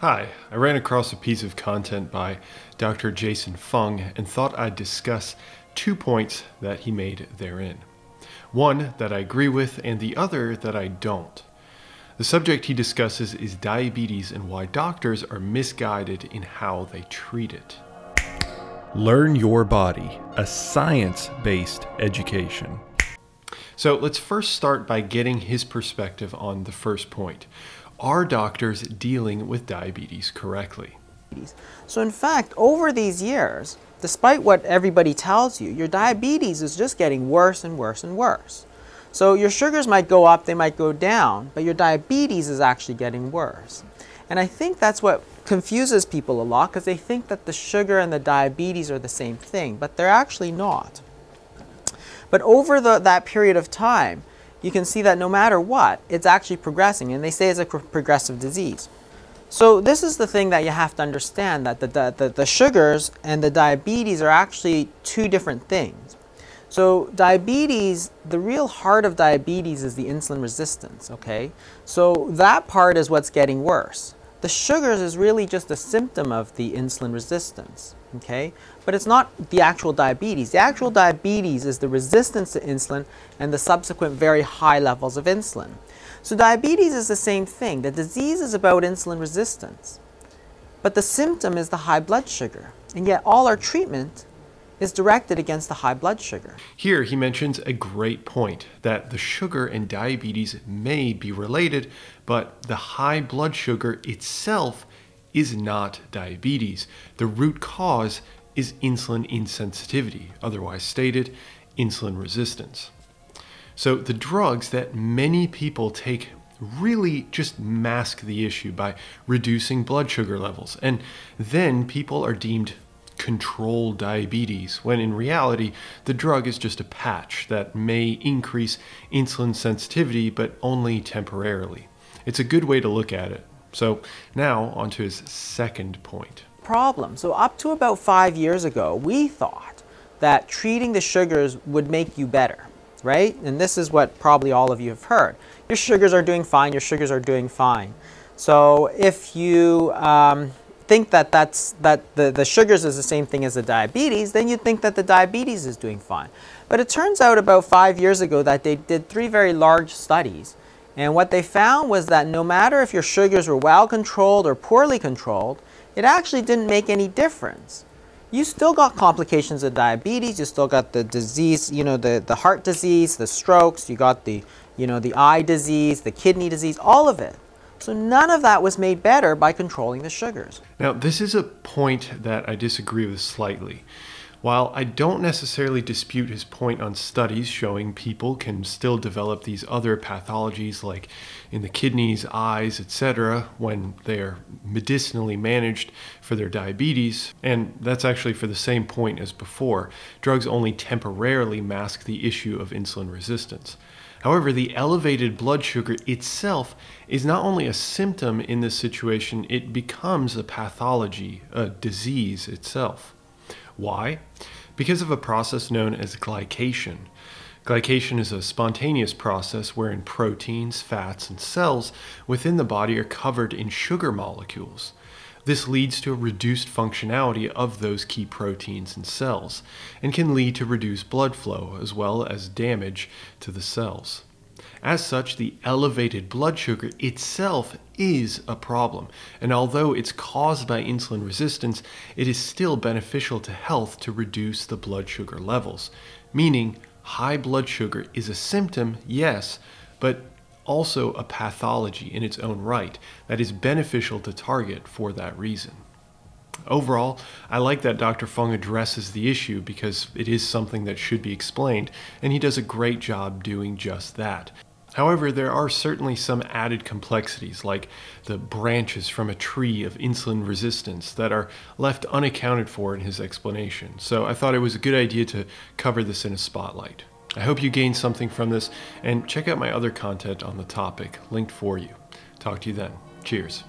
Hi, I ran across a piece of content by Dr. Jason Fung and thought I'd discuss two points that he made therein. One that I agree with, and the other that I don't. The subject he discusses is diabetes and why doctors are misguided in how they treat it. Learn Your Body, a science based education. So let's first start by getting his perspective on the first point. Are doctors dealing with diabetes correctly? So in fact, over these years, despite what everybody tells you, your diabetes is just getting worse and worse and worse. So your sugars might go up, they might go down, but your diabetes is actually getting worse. And I think that's what confuses people a lot because they think that the sugar and the diabetes are the same thing, but they're actually not. But over the, that period of time, you can see that no matter what, it's actually progressing, and they say it's a progressive disease. So this is the thing that you have to understand, that the, the, the, sugars and the diabetes are actually two different things. So diabetes, the real heart of diabetes is the insulin resistance, okay? So that part is what's getting worse. The sugars is really just a symptom of the insulin resistance okay? But it's not the actual diabetes. The actual diabetes is the resistance to insulin and the subsequent very high levels of insulin. So diabetes is the same thing. The disease is about insulin resistance. But the symptom is the high blood sugar. And yet all our treatment is directed against the high blood sugar. Here he mentions a great point that the sugar and diabetes may be related, but the high blood sugar itself is not diabetes. The root cause is insulin insensitivity, otherwise stated, insulin resistance. So the drugs that many people take really just mask the issue by reducing blood sugar levels. And then people are deemed controlled diabetes, when in reality, the drug is just a patch that may increase insulin sensitivity, but only temporarily. It's a good way to look at it. So now on to his second point. Problem. So up to about five years ago, we thought that treating the sugars would make you better, right? And this is what probably all of you have heard. Your sugars are doing fine, your sugars are doing fine. So if you um, think that that's that the, the sugars is the same thing as the diabetes, then you'd think that the diabetes is doing fine. But it turns out about five years ago that they did three very large studies and what they found was that no matter if your sugars were well controlled or poorly controlled, it actually didn't make any difference. You still got complications of diabetes, you still got the disease, you know, the, the heart disease, the strokes, you got the, you know, the eye disease, the kidney disease, all of it. So none of that was made better by controlling the sugars. Now, this is a point that I disagree with slightly. While I don't necessarily dispute his point on studies showing people can still develop these other pathologies like in the kidneys, eyes, etc., when they're medicinally managed for their diabetes, and that's actually for the same point as before, drugs only temporarily mask the issue of insulin resistance. However, the elevated blood sugar itself is not only a symptom in this situation, it becomes a pathology, a disease itself. Why? Because of a process known as glycation. Glycation is a spontaneous process wherein proteins, fats, and cells within the body are covered in sugar molecules. This leads to a reduced functionality of those key proteins and cells, and can lead to reduced blood flow as well as damage to the cells. As such, the elevated blood sugar itself is a problem, and although it's caused by insulin resistance, it is still beneficial to health to reduce the blood sugar levels. Meaning, high blood sugar is a symptom, yes, but also a pathology in its own right that is beneficial to target for that reason. Overall, I like that Dr. Fung addresses the issue because it is something that should be explained, and he does a great job doing just that. However, there are certainly some added complexities, like the branches from a tree of insulin resistance, that are left unaccounted for in his explanation. So I thought it was a good idea to cover this in a spotlight. I hope you gained something from this, and check out my other content on the topic, linked for you. Talk to you then. Cheers.